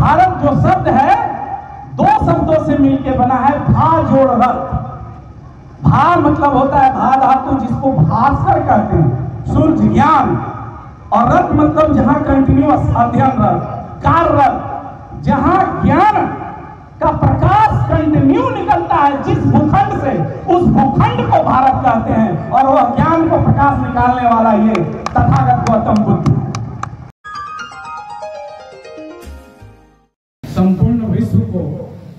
भारत जो शब्द है, दो शब्दों से मिलकर बना है, भा जोड़ रथ। भा मतलब होता है भा धातु, जिसको भास्कर कहते हैं, सूर्य ज्ञान। और रथ मतलब जहाँ कंटिन्यूअस अध्ययन रथ कार्यरत जहाँ ज्ञान का प्रकाश कंटिन्यू निकलता है, जिस भूखंड से, उस भूखंड को भारत कहते हैं। और वह ज्ञान को प्रकाश निकालने वाला ये तथागत गौतम बुद्ध। है संपूर्ण विश्व को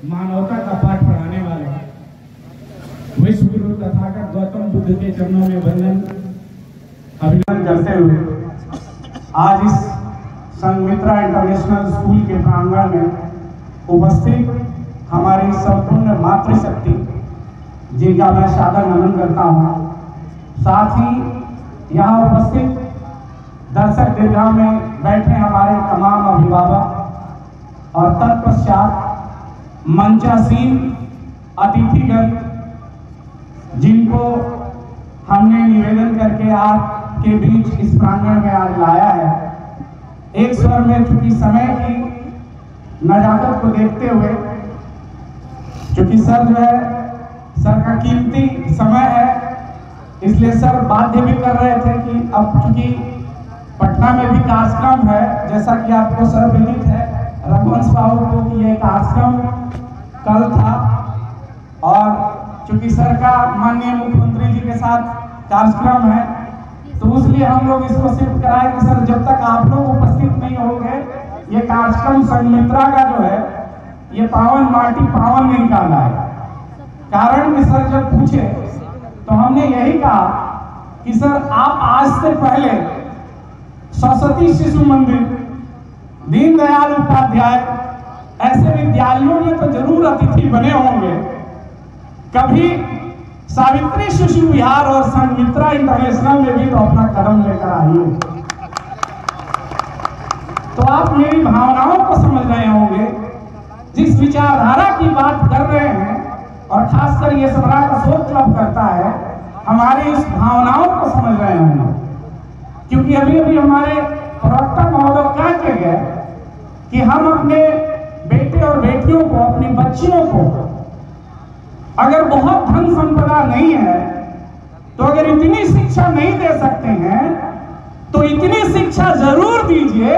मानवता का पाठ पढ़ाने वाले। विश्व गुरु तथागत गौतम बुद्ध के चरणों में वंदन, अभिनंदन करते हुए आज इस संगमित्रा इंटरनेशनल स्कूल के प्रांगण में उपस्थित हमारी संपूर्ण मातृशक्ति, जिनका मैं सादर नमन करता हूँ। साथ ही यहाँ उपस्थित दर्शक दीर्घा में बैठे हमारे तमाम अभिभावक और तत्पश्चात मंचासीन अतिथिगण, जिनको हमने निवेदन करके आपके बीच इस प्रांगण में आज लाया है, एक स्वर में चूँकि समय की नजाकत को देखते हुए क्योंकि सर जो है, सर का कीमती समय है, इसलिए सर बाध्य भी कर रहे थे कि अब चूँकि पटना में भी कार्यक्रम है, जैसा कि आपको सर विदित है रघुवंश बाबू को कि यह कार्यक्रम कल था और चूँकि सर का माननीय मुख्यमंत्री जी के साथ कार्यक्रम है तो इसलिए हम लोग इसको शिफ्ट कराए कि सर, जब तक आप लोग उपस्थित नहीं होंगे, ये कार्यक्रम संमित्रा का जो है, ये पावन माटी पावन नहीं निकाला है। कारण कि सर जब पूछे तो हमने यही कहा कि सर, आप आज से पहले सरस्वती शिशु मंदिर दीनदयाल उपाध्याय, ऐसे विद्यालयों में तो ज़रूर अतिथि बने होंगे। कभी सावित्री शिशु विहार और संमित्रा इंटरनेशनल में भी तो अपना कदम लेकर आइए। तो आप मेरी भावनाओं को समझ रहे होंगे, जिस विचारधारा की बात कर रहे हैं, और खासकर ये सबरा का शोध क्लब करता है, हमारी इस भावनाओं को समझ रहे होंगे। क्योंकि अभी अभी हमारे प्रवक्ता महोदय कह के गए? कि हम अपने बेटे और बेटियों को, अपनी बच्चियों को अगर बहुत धन संपदा नहीं है तो अगर इतनी शिक्षा नहीं दे सकते हैं तो इतनी शिक्षा ज़रूर दीजिए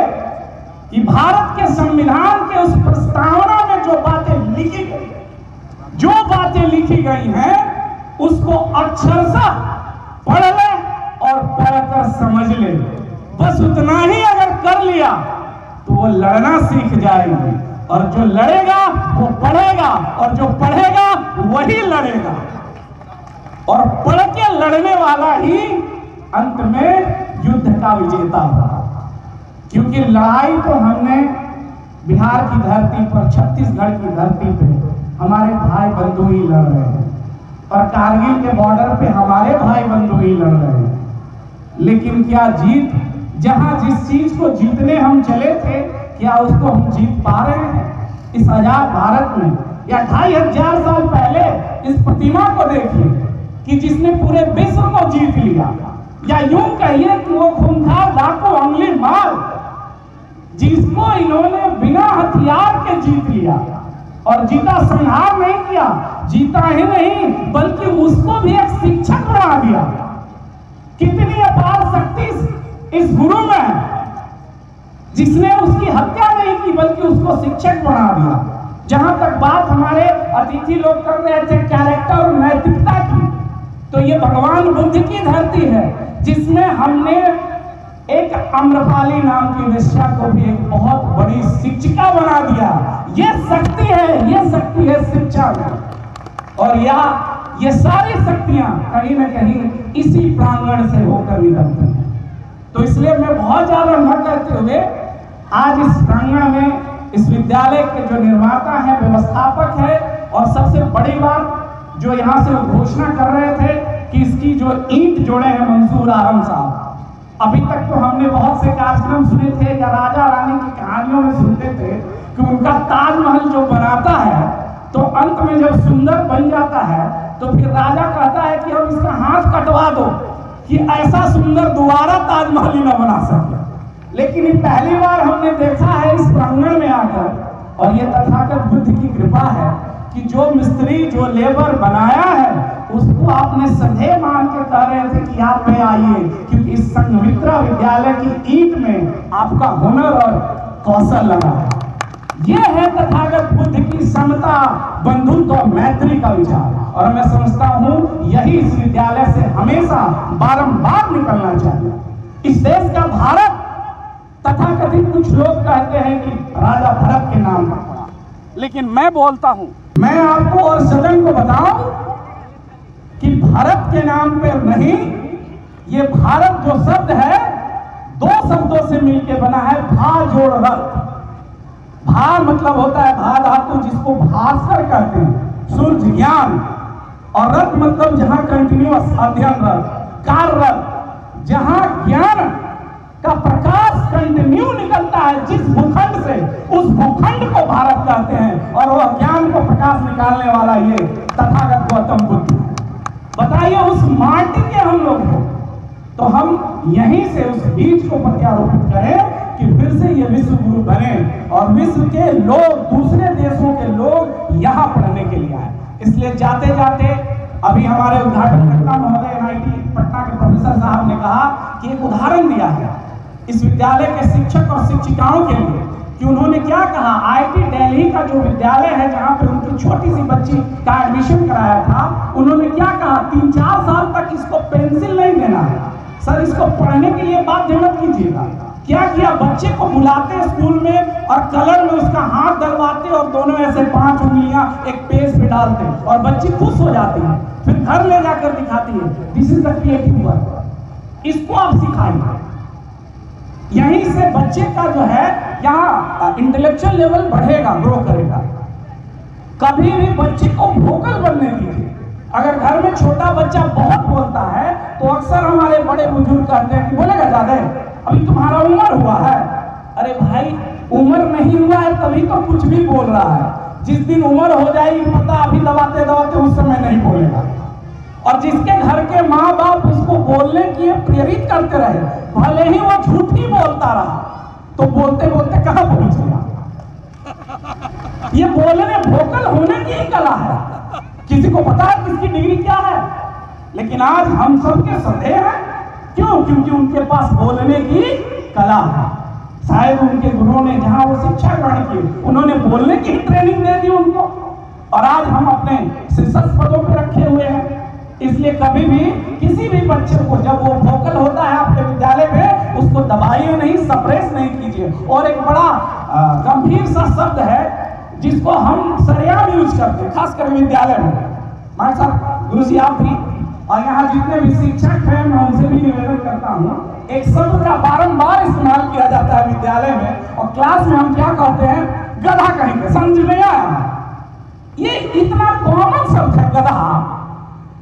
कि भारत के संविधान के उस प्रस्तावना में जो बातें लिखी गई जो बातें लिखी गई हैं, उसको अक्षरशः पढ़ ले और पढ़कर समझ ले। बस उतना ही अगर कर लिया तो वो लड़ना सीख जाएगी। और जो लड़ेगा, वो पढ़ेगा। और जो पढ़ेगा, वही लड़ेगा। और पढ़ के लड़ने वाला ही अंत में युद्ध का विजेता होगा। क्योंकि लड़ाई तो हमने बिहार की धरती पर, छत्तीसगढ़ की धरती पे हमारे भाई बंधु ही लड़ रहे हैं। और कारगिल के बॉर्डर पे हमारे भाई बंधु ही लड़ रहे हैं। लेकिन क्या जीत जहाँ जिस चीज़ को जीतने हम चले थे, क्या उसको हम जीत पा रहे हैं? इस आज़ाद भारत में। या ढाई हज़ार साल पहले इस प्रतिमा को देखिए, कि जिसने पूरे विश्व को जीत लिया। या यूँ कहिए कि वो खूंखार डाकू अंगली मार जिसको इन्होंने बिना हथियार के जीत लिया। और जीता संहार नहीं किया, जीता ही नहीं, बल्कि उसको भी एक शिक्षक बना दिया। कितनी अपार शक्ति इस- गुरु में जिसने उसकी हत्या नहीं की, बल्कि उसको शिक्षक बना दिया। जहाँ तक बात हमारे अतिथि लोग कर रहे थे कैरेक्टर और नैतिकता की तो ये भगवान बुद्ध की धरती है, जिसमें हमने एक अम्रपाली नाम की वेश्या को भी एक बहुत बड़ी शिक्षिका बना दिया। ये शक्ति है, ये शक्ति है शिक्षा और या ये सारी शक्तियाँ कहीं ना कहीं इसी प्रांगण से होकर निकलती हैं। तो इसलिए मैं बहुत ज़्यादा न करते हुए आज इस प्रांगण में इस विद्यालय के जो निर्माता है, व्यवस्थापक है, और सबसे बड़ी बात जो यहाँ से घोषणा कर रहे थे कि इसकी जो ईंट जोड़े हैं मंसूर आलम साहब, अभी तक तो हमने बहुत से कार्यक्रम सुने थे या राजा रानी की कहानियों में सुनते थे कि उनका ताजमहल जो बनाता है तो अंत में जब सुंदर बन जाता है तो फिर राजा कहता है कि हम इसका हाथ कटवा दो। कि ऐसा सुंदर दोबारा ताजमहल ही न बना सके लेकिन ये पहली बार हमने देखा है इस प्रांगण में आकर। और ये तथागत बुद्ध की कृपा है कि जो मिस्त्री, जो लेबर बनाया है, उसको आपने संदेह मान के कह रहे थे कि आप में आइए, क्योंकि इस संघमित्रा विद्यालय की ईट में आपका हुनर और कौशल लगा है। ये है तथागत बुद्ध की समता, बंधुत्व और मैत्री का विचार। और मैं समझता हूँ, यही इस विद्यालय से हमेशा बारंबार निकलना चाहिए। इस देश का भारत, तथाकथित कुछ लोग कहते हैं कि राजा भरत के नाम पर पड़ा। लेकिन मैं बोलता हूँ, मैं आपको और सदन को बताऊँ कि भारत के नाम पर नहीं, ये भारत जो शब्द है, दो शब्दों से मिलकर बना है भा जोड़ रथ। भा मतलब होता है भा धातु जिसको भास्कर कहते हैं। सूर्य ज्ञान। और रथ मतलब जहाँ कंटिन्यूअस अध्ययन रथ कार रथ, जहाँ ज्ञान का प्रकाश कंटिन्यू निकलता है जिस भूखंड से, उस भूखंड को भारत कहते हैं। और वह ज्ञान को प्रकाश निकालने वाला ये तथागत गौतम बुद्ध। बताइए, उस माटी के हम लोग हैं। तो हम यहीं से उस बीज को प्रत्यारोपित करें कि फिर से ये विश्व गुरु बने। और विश्व के लोग, दूसरे देशों के लोग यहाँ पढ़ने के लिए आए। इसलिए जाते जाते अभी हमारे उद्घाटन करता महोदय एनआईटी पटना के प्रोफेसर साहब ने कहा कि एक उदाहरण दिया है। इस विद्यालय के शिक्षक और शिक्षिकाओं के लिए कि उन्होंने क्या कहा आईटी दिल्ली का जो विद्यालय है जहाँ पे उनकी छोटी सी बच्ची का एडमिशन कराया था, उन्होंने क्या कहा तीन चार साल तक इसको पेंसिल नहीं देना है। सर, इसको पढ़ने के लिए बाध्य मत कीजिएगा। क्या किया? बच्चे को बुलाते स्कूल में और कलर में उसका हाथ डलवाते और दोनों ऐसे पाँच उंगलियाँ एक पेज पे डालते और बच्ची खुश हो जाती है। फिर घर ले जाकर दिखाती है। This is the creative work इसको आप सिखाइए। यहीं से बच्चे का जो है, यहाँ इंटेलेक्चुअल लेवल बढ़ेगा ग्रो करेगा। कभी भी बच्चे को वोकल बनने दीजिए। अगर घर में छोटा बच्चा बहुत बोलता है तो अक्सर हमारे बड़े बुज़ुर्ग कहते हैं कि, बोलेगा ज़्यादा अभी तुम्हारा उम्र हुआ है। अरे भाई, उम्र नहीं हुआ है, तभी तो कुछ भी बोल रहा है। जिस दिन उम्र हो जाएगी, पता अभी दबाते दबाते उस समय नहीं बोलेगा। और जिसके घर के माँ बाप उसको बोलने के प्रेरित करते रहे, भले ही वो झूठ ही बोलता रहा तो बोलते बोलते कहा पहुँच गया ये बोलने भोकल होने की ही कला है। किसी को पता है किसकी डिग्री क्या है? लेकिन आज हम सबके संदेह है क्यों? क्योंकि उनके पास बोलने की कला है। शायद उनके गुरुओं ने जहाँ वो शिक्षा ग्रहण की, उन्होंने बोलने की ट्रेनिंग दे दी उनको। और आज हम अपने शीर्षक पदों पर रखे हुए हैं। इसलिए कभी भी किसी भी बच्चे को जब वो वोकल होता है आपके विद्यालय में उसको दबाइए नहीं सप्रेस नहीं कीजिए। और एक बड़ा गंभीर सा शब्द है, जिसको हम सरेआम यूज़ करते हैं, खासकर विद्यालय में। साहब गुरु जी आप भी और यहाँ जितने भी शिक्षक हैं, मैं उनसे भी निवेदन करता हूँ, एक शब्द का बारंबार इस्तेमाल किया जाता है विद्यालय में, और क्लास में हम क्या कहते हैं? गधा कहेंगे समझ में आया ये इतना कॉमन शब्द है, गधा।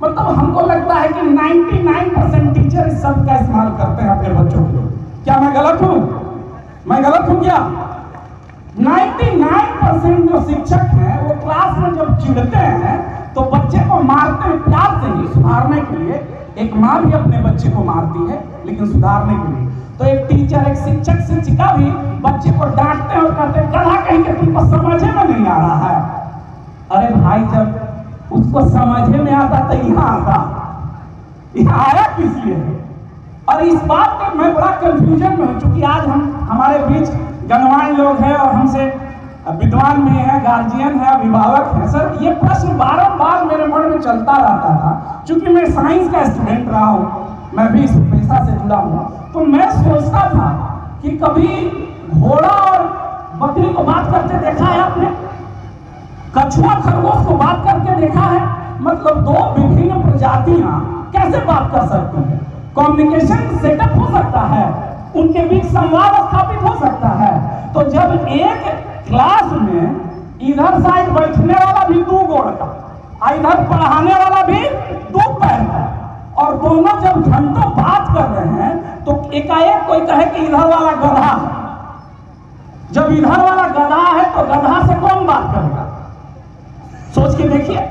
मतलब हमको लगता है कि 99 परसेंट टीचर इस शब्द का इस्तेमाल करते हैं अपने बच्चों के क्या मैं गलत हूँ? मैं गलत हूँ क्या? 99 परसेंट जो शिक्षक हैं, वो क्लास में जब चिढ़ते हैं तो बच्चे को मारते हैं, प्यार से ही सुधारने के लिए। एक माँ भी अपने बच्चे को मारती है, लेकिन सुधारने के लिए। तो एक टीचर एक शिक्षक, शिक्षिका भी बच्चे को डांटते और कहते हैं कहीं के तुमको समझ में नहीं आ रहा है। अरे भाई, जब उसको समझ में आता तो यहाँ आता। यहाँ आया किस लिए? और इस बात पर मैं बड़ा कंफ्यूजन में हूँ, क्योंकि आज हम, हमारे बीच गणवान लोग हैं और हमसे विद्वान में है, गार्जियन है, अभिभावक है, सर, ये प्रश्न बारंबार मेरे मन में चलता रहता था। क्योंकि मैं साइंस का स्टूडेंट रहा हूँ, मैं भी इस पेशा से जुड़ा हूँ तो मैं सोचता था कि कभी घोड़ा और बकरी को बात करते देखा है आपने? कछुआ, खरगोश को बात करके देखा है? मतलब दो विभिन्न प्रजातियाँ कैसे बात कर सकती हैं? कम्युनिकेशन सेटअप हो सकता है, उनके बीच संवाद स्थापित हो सकता है। तो जब एक क्लास में इधर साइड बैठने वाला भी दो गोड़ का इधर पढ़ाने वाला भी दो पैर का। और दोनों जब घंटों बात कर रहे हैं तो एकाएक कोई कहे कि इधर वाला गधा जब इधर वाला गधा है तो गधा से कौन बात करेगा? सोच के देखिए।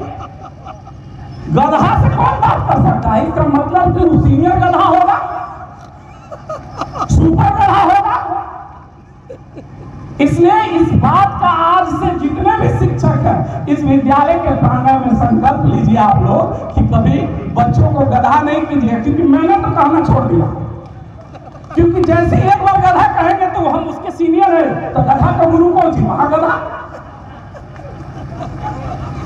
गधा से कौन बात कर सकता है? इसका मतलब कि सीनियर गधा होगा? सुपर गधा होगा? इसलिए इस बात का आज से जितने भी शिक्षक हैं, इस विद्यालय के प्रांगण में संकल्प लीजिए आप लोग कि कभी बच्चों को गधा नहीं कीजिए, क्योंकि मैंने तो कहना छोड़ दिया। क्योंकि जैसे एक बार गधा कहेंगे तो हम उसके सीनियर है तो गधा का गुरु कौन सी महागधा।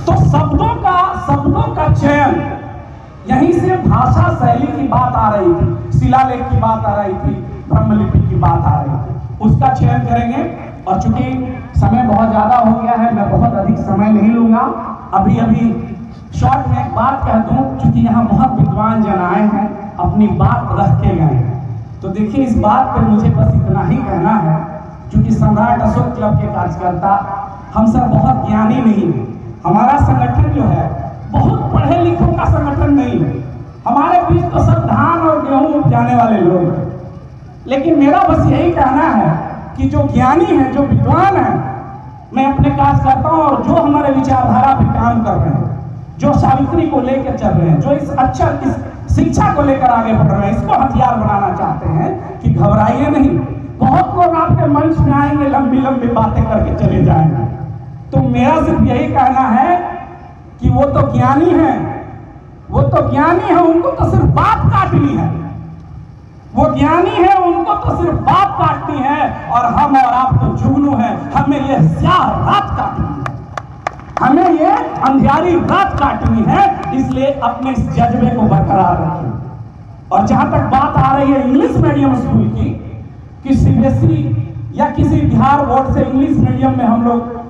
तो शब्दों का शब्दों का चयन, यहीं से भाषा शैली की बात आ रही थी, शिलालेख की बात आ रही थी, ब्रह्मलिपि की बात आ रही थी। उसका चयन करेंगे। और चूँकि समय बहुत ज़्यादा हो गया है, मैं बहुत अधिक समय नहीं लूँगा। अभी अभी शॉर्ट में एक बात कह दूँ क्योंकि यहाँ बहुत विद्वान जन आए हैं, अपनी बात रख के गए हैं। तो देखिए, इस बात पर मुझे बस इतना ही कहना है क्योंकि सम्राट अशोक क्लब के कार्यकर्ता, हम सब बहुत ज्ञानी नहीं हैं। हमारा संगठन जो है, बहुत पढ़े लिखों का संगठन नहीं है। हमारे बीच तो सब धान और गेहूँ उपजाने वाले लोग हैं। लेकिन मेरा बस यही कहना है कि जो ज्ञानी है, जो विद्वान है, मैं अपने काज करता हूँ और जो हमारे विचारधारा पे काम कर रहे हैं, जो सावित्री को लेकर चल रहे हैं, जो इस अच्छा इस शिक्षा को लेकर आगे बढ़ रहे हैं, इसको हथियार बनाना चाहते हैं कि घबराइए नहीं। बहुत लोग आपके मंच में आएँगे, लंबी लंबी बातें करके चले जाएँगे। तो मेरा सिर्फ़ यही कहना है कि वो तो ज्ञानी है, वो तो ज्ञानी है, उनको तो सिर्फ़ बात काटनी है। वो ज्ञानी है तो सिर्फ़ बात काटनी है और हम और आप तो जुगनू है। हमें ये स्याह रात काटनी है। हमें ये अंधियारी रात काटनी है, इसलिए अपने इस जज्बे को बरकरार रखिए और जहाँ तक बात आ रही है इंग्लिश मीडियम स्कूल की कि सीबीएसई या किसी बिहार बोर्ड से इंग्लिश मीडियम में हम लोग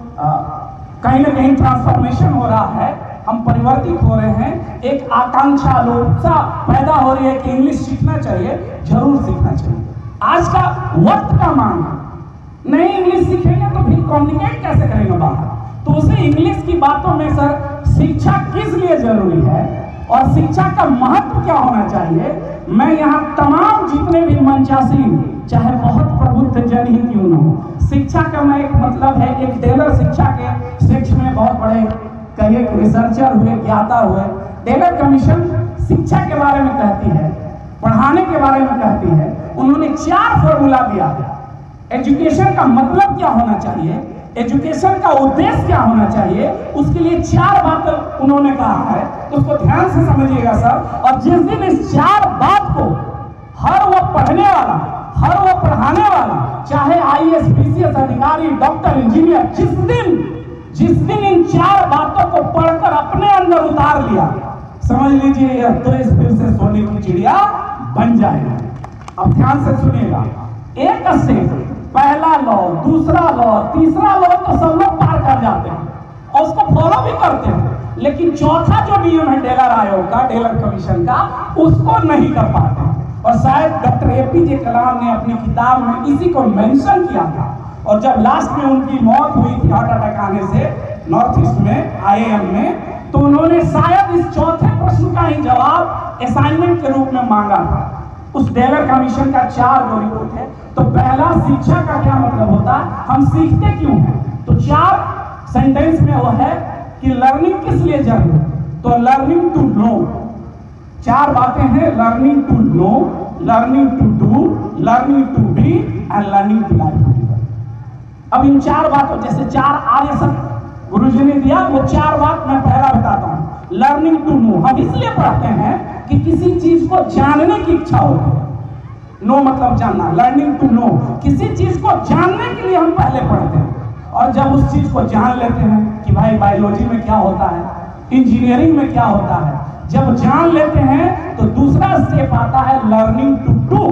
कहीं ना कहीं ट्रांसफॉर्मेशन हो रहा है, हम परिवर्तित हो रहे हैं। एक आकांक्षा पैदा हो रही है कि इंग्लिश सीखना चाहिए, ज़रूर सीखना चाहिए। आज का वक्त का मांग नहीं इंग्लिश सीखेंगे तो फिर कम्युनिकेट कैसे करेंगे बाहर तो उसे इंग्लिश की बातों में, सर, शिक्षा किस लिए ज़रूरी है और शिक्षा का महत्व क्या होना चाहिए? मैं यहाँ तमाम जितने भी मंचासी, चाहे बहुत प्रबुद्ध जन ही क्यों न हो, शिक्षा का मैं एक मतलब है, एक टेलर शिक्षा के शिक्षा में बहुत बड़े कई रिसर्चर हुए, ज्ञाता हुए। टेलर कमीशन शिक्षा के बारे में कहती है, पढ़ाने के बारे में कहती है। उन्होंने चार फॉर्मूला दिया। एजुकेशन का मतलब क्या होना चाहिए? एजुकेशन का उद्देश्य क्या होना चाहिए? उसके लिए चार बात उन्होंने कहा है। तो उसको ध्यान से समझिएगा, सर। और जिस दिन इस चार बात को हर वो पढ़ने वाला, हर वो पढ़ाने वाला, चाहे आईएएस बीसीएस अधिकारी डॉक्टर इंजीनियर जिस दिन जिस दिन इन चार बातों को पढ़कर अपने अंदर उतार लिया, समझ लीजिए तो इस फिर से सोने की चिड़िया बन जाएगा। अब ध्यान से सुनिएगा। एक स्टेज पहला लॉ दूसरा लॉ तीसरा लॉ तो सब लोग पार कर जाते हैं और उसको फॉलो भी करते हैं। लेकिन चौथा जो नियम है डेलर आयोग का डेलर कमीशन का, उसको नहीं कर पाते। और शायद डॉक्टर एपीजे कलाम ने अपनी किताब में इसी को मेंशन किया था। और जब लास्ट में उनकी मौत हुई थी हार्ट अटैक आने से नॉर्थ ईस्ट में आईएएम में तो उन्होंने शायद इस चौथे प्रश्न का ही जवाब असाइनमेंट के रूप में मांगा था। उस डेलर कमीशन का चार जो रिपोर्ट है तो पहला शिक्षा का क्या मतलब होता? है हम सीखते क्यों हैं? तो चार सेंटेंस में वो है कि लर्निंग किस लिए ज़रूरी तो लर्निंग टू नो चार बातें हैं learning to know learning to do learning to be and learning to life अब इन चार बातों, जैसे चार आर्य सब गुरु जी ने दिया, वो चार बात मैं पहला बताता हूँ। लर्निंग टू नो हम इसलिए पढ़ते हैं कि किसी चीज़ को जानने की इच्छा हो। नो मतलब जानना लर्निंग टू नो किसी चीज़ को जानने के लिए हम पहले पढ़ते हैं। और जब उस चीज़ को जान लेते हैं कि भाई बायोलॉजी में क्या होता है इंजीनियरिंग में क्या होता है, जब जान लेते हैं तो दूसरा स्टेप आता है learning to do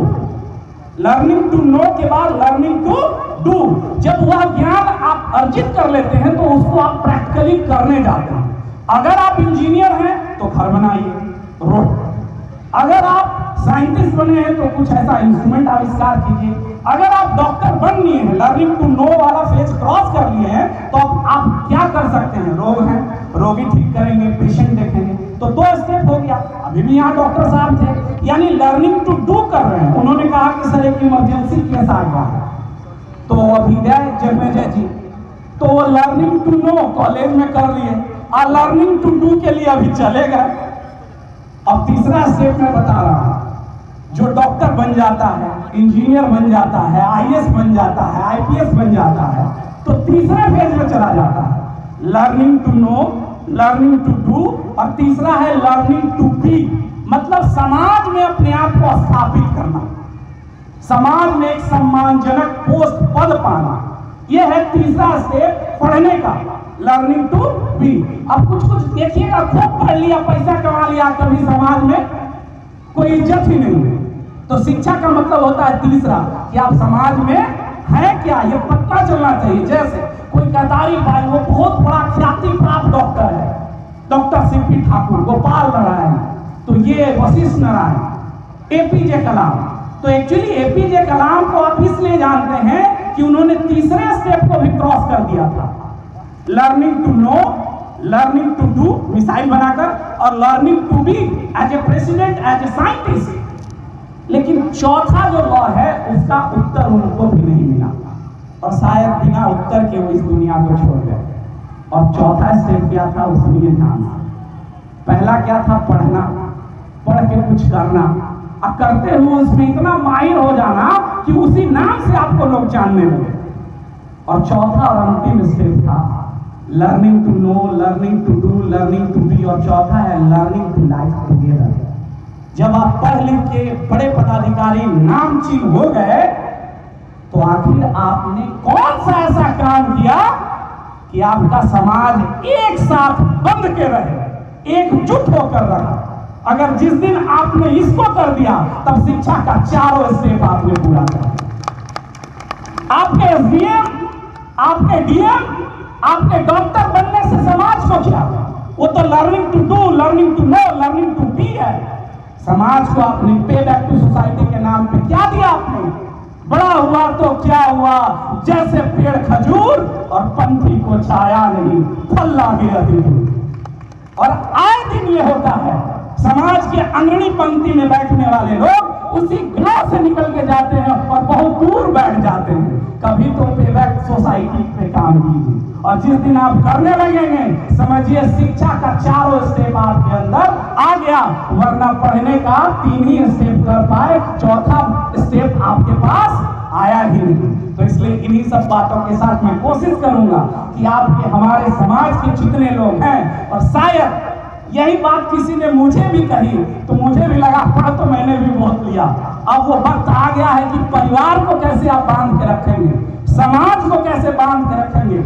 learning to know के बाद लर्निंग टू डू जब वह ज्ञान आप अर्जित कर लेते हैं तो उसको आप प्रैक्टिकली करने जाते हैं। अगर आप इंजीनियर हैं तो घर बनाइए। अगर आप साइंटिस्ट बने हैं तो कुछ ऐसा इंस्ट्रूमेंट आविष्कार कीजिए। अगर आप डॉक्टर बन लिए हैं, लर्निंग टू नो वाला फ़ेज़ क्रॉस कर लिए हैं तो अब आप क्या कर सकते हैं? रोग हैं। रोगी ठीक करेंगे पेशेंट देखेंगे। तो दो स्टेप हो गया। अभी भी यहाँ डॉक्टर साहब थे। यानी लर्निंग टू डू कर रहे हैं। उन्होंने कहा कि सर, एक इमरजेंसी केस आ गया है। तो अभी गए जन्मेजय जी। तो वो लर्निंग टू नो कॉलेज में कर लिए। और लर्निंग टू डू के लिए अभी चले गए। अब तीसरा स्टेप मैं बता रहा हूँ। जो डॉक्टर बन जाता है, इंजीनियर बन जाता है, आईएएस बन जाता है, आईपीएस बन जाता है तो तीसरे फ़ेज़ में चला जाता है। Learning to know, learning to do, और तीसरा है लर्निंग टू बी। मतलब समाज में अपने आप को स्थापित करना। समाज में एक सम्मानजनक पोस्ट पद पाना। यह है तीसरा स्टेप पढ़ने का। लर्निंग टू बी अब कुछ कुछ देखिएगा खूब पढ़ लिया, पैसा कमा लिया, कभी समाज में कोई इज़्ज़त ही नहीं तो शिक्षा का मतलब होता है तीसरा कि आप समाज में है क्या? ये पता चलना चाहिए। जैसे कोई गद्दारी भाई, वो बहुत बड़ा ख्याति प्राप्त डॉक्टर है। Doctor CP Thakur, Gopal Narayan. तो ये वशिष्ठ नारायण एपीजे कलाम। तो एक्चुअली एपीजे कलाम को आप इसलिए जानते हैं कि उन्होंने तीसरे स्टेप को भी क्रॉस कर दिया था। Learning to know learning to do missile बनाकर और learning to be as a president as a scientist लेकिन चौथा जो लॉ है, उसका उत्तर उनको भी नहीं मिला। और शायद बिना उत्तर के वो इस दुनिया को छोड़ गए। और चौथा स्टेप क्या था, उसमें ध्यान पहला क्या था, पढ़ना। पढ़ के कुछ करना। और करते हुए उसमें इतना माहिर हो जाना कि उसी नाम से आपको लोग जानने लगे और चौथा और अंतिम स्टेप था learning to know learning to do learning to be और चौथा है लर्निंग टू लाइफ टूगेदर जब आप पढ़ लिख के बड़े पदाधिकारी नामचीन हो गए तो आखिर आपने कौन सा ऐसा काम किया कि आपका समाज एक साथ बंद के रहे, एकजुट होकर रहा? अगर जिस दिन आपने इसको कर दिया, तब शिक्षा का चारों स्टेप आपने पूरा कर आपके एसडीएम आपके डीएम आपके डॉक्टर बनने से समाज को क्या वो तो learning to do learning to know learning to be है। समाज को आपने पे बैक टू सोसाइटी के नाम पे क्या दिया आपने? बड़ा हुआ तो क्या हुआ? जैसे पेड़ खजूर और पंथी को छाया नहीं फल लागे और आए दिन ये होता है, समाज के अंग्रणी पंक्ति में बैठने वाले लोग उसी ग्रह से निकल के जाते हैं और बहुत दूर बैठ जाते हैं। कभी तो पे बैक सोसाइटी पे काम कीजिए और जिस दिन आप करने लगेंगे, समझिए शिक्षा का चारों स्टेप आपके अंदर आ गया। वरना पढ़ने का तीन ही स्टेप कर पाए, चौथा स्टेप आपके पास आया ही नहीं। तो इसलिए इन्हीं सब बातों के साथ मैं कोशिश करूँगा कि आपके, हमारे समाज के जितने लोग हैं, और शायद यही बात किसी ने मुझे भी कही तो मुझे भी लगा पढ़ तो मैंने भी बहुत लिया। अब वो वक्त आ गया है कि परिवार को कैसे आप बाँध के रखेंगे, समाज को कैसे बाँध के रखेंगे।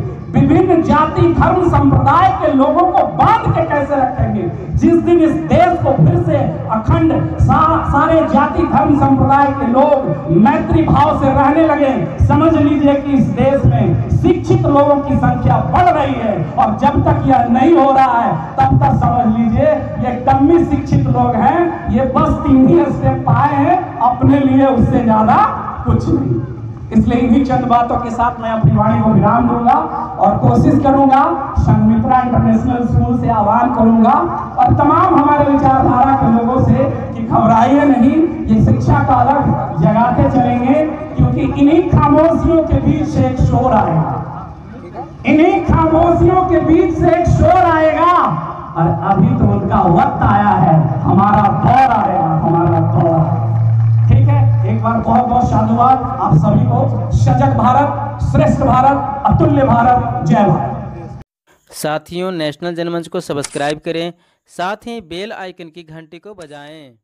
विभिन्न जाति धर्म संप्रदाय के लोगों को बाँध के कैसे रखेंगे? जिस दिन इस देश को फिर से अखंड सा, सारे जाति धर्म संप्रदाय के लोग मैत्री भाव से रहने लगे समझ लीजिए कि इस देश में शिक्षित लोगों की संख्या बढ़ रही है और जब तक यह नहीं हो रहा है तब तक समझ लीजिए ये कमी शिक्षित लोग हैं ये बस तीन ही स्टेप पाए हैं अपने लिए उससे ज़्यादा कुछ नहीं। इसलिए इन्हीं चंद बातों के साथ मैं अपनी वाणी को विराम दूँगा और कोशिश करूँगा संमित्रा इंटरनेशनल स्कूल से आह्वान करूँगा और तमाम हमारे विचारधारा के लोगों से कि घबराइए नहीं, ये शिक्षा का अलग जगाते चलेंगे, क्योंकि इन्हीं खामोशियों के बीच से एक शोर आएगा। इन्हीं खामोशियों के बीच से एक शोर आएगा। और अभी तो उनका वक्त आया है, हमारा दौर आएगा, हमारा दौर। एक बार बहुत बहुत साधुवाद। आप सभी को सजग भारत, श्रेष्ठ भारत, अतुल्य भारत। जय भारत। साथियों, नेशनल जनमंच को सब्सक्राइब करें। साथ ही बेल आइकन की घंटी को बजाएँ।